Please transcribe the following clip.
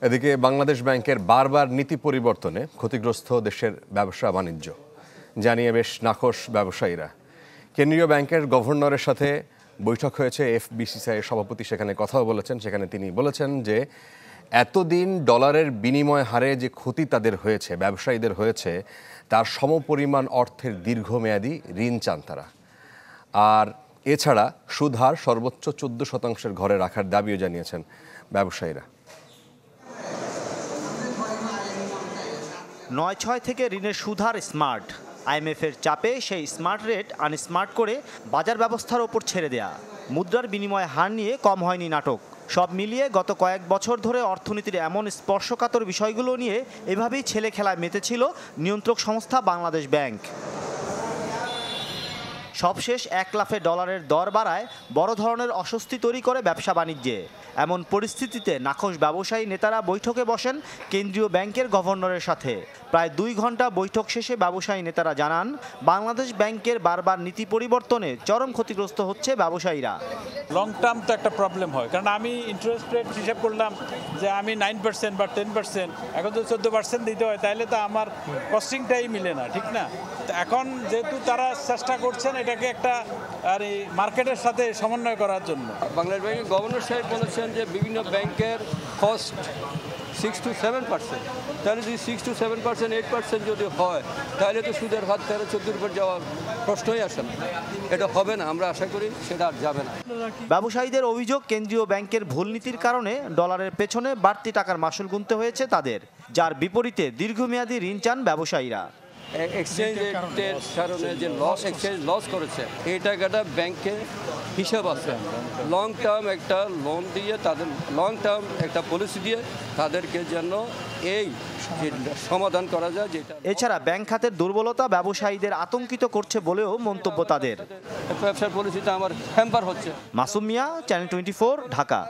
এদিকে বাংলাদেশ ব্যাংকের বারবার নীতি পরিবর্তনে ক্ষতিগ্রস্ত দেশের ব্যবসা বাণিজ্য। জানিয়ে বেশ নাখোশ ব্যবসায়ীরা। কেন্দ্রীয় ব্যাংকের গভর্নরের সাথে বৈঠক হয়েছে এফবিসিসিআই সভাপতি, সেখানে কথাও বলেছেন। সেখানে তিনি বলেছেন যে, এতদিন ডলারের বিনিময় হারে যে ক্ষতি তাদের হয়েছে, ব্যবসায়ীদের হয়েছে, তার সমপরিমাণ অর্থের দীর্ঘমেয়াদী ঋণ চান তারা। আর এছাড়া সুদহার সর্বোচ্চ চোদ্দ শতাংশের ঘরে রাখার দাবিও জানিয়েছেন ব্যবসায়ীরা। নয় ছয় থেকে ঋণের সুধার স্মার্ট আইএমএফের চাপে সেই স্মার্ট রেট আনস্মার্ট করে বাজার ব্যবস্থার ওপর ছেড়ে দেয়া। মুদ্রার বিনিময় হার নিয়ে কম হয়নি নাটক। সব মিলিয়ে গত কয়েক বছর ধরে অর্থনীতির এমন স্পর্শকাতর বিষয়গুলো নিয়ে এভাবেই ছেলে খেলায় মেতেছিল নিয়ন্ত্রক সংস্থা বাংলাদেশ ব্যাংক। সবশেষ এক লাফে ডলারের দর বাড়ায় বড় ধরনের অস্বস্তি তৈরি করে ব্যবসা বাণিজ্যে। এমন পরিস্থিতিতে নাখোশ ব্যবসায়ী নেতারা বৈঠকে বসেন কেন্দ্রীয় ব্যাংকের গভর্নরের সাথে। প্রায় দুই ঘণ্টা বৈঠক শেষে ব্যবসায়ী নেতারা জানান, বাংলাদেশ ব্যাংকের বারবার নীতি পরিবর্তনে চরম ক্ষতিগ্রস্ত হচ্ছে ব্যবসায়ীরা। লং টার্ম তো একটা প্রবলেম হয়। কারণ আমি ইন্টারেস্ট রেট হিসাব করলাম যে আমি নাইন পার্সেন্ট বা টেন পার্সেন্ট এখন তো চোদ্দ পার্সেন্ট দিতে হয়, তাহলে তো আমার কস্টিংটাই মিলে না, ঠিক না? এখন যেহেতু তারা চেষ্টা করছেন এটাকে একটা আর এই মার্কেটের সাথে সমন্বয় করার জন্য। বাংলাদেশ ব্যাংকের গভর্নর সাহেব বলেছেন যে বিভিন্ন ব্যাংকের cost six to seven percent তাহলে যদি six to seven percent eight percent যদি হয় তাহলে তো সুদের হাত তেরো চোদ্দোর উপর যাওয়ার প্রশ্নই আসে না। এটা হবে না আমরা আশা করি সেটা আর যাবে না। ব্যবসায়ীদের অভিযোগ কেন্দ্রীয় ব্যাংকের ভুল নীতির কারণে ডলারের পেছনে বাড়তি টাকার মাসুল গুনতে হয়েছে তাদের যার বিপরীতে দীর্ঘমেয়াদী ঋণ চান ব্যবসায়ীরা। এক্সচেঞ্জ রেটের কারণে যে লস এক্সচেঞ্জ লস করেছে এই টাকাটা ব্যাংকে হিসাব আছে। লং টার্ম একটা লোন দিয়ে তাদের লং টার্ম একটা পলিসি দিয়ে তাদেরকে যেন এই সমাধান। করা যায় যেটা এছাড়া ব্যাংক খাতের দুর্বলতা ব্যবসায়ীদের আতঙ্কিত করছে বলেও মন্তব্য তাদের। ব্যবসার পলিসিটা আমার হ্যাম্পার হচ্ছে। Masum Mia channel twenty Dhaka.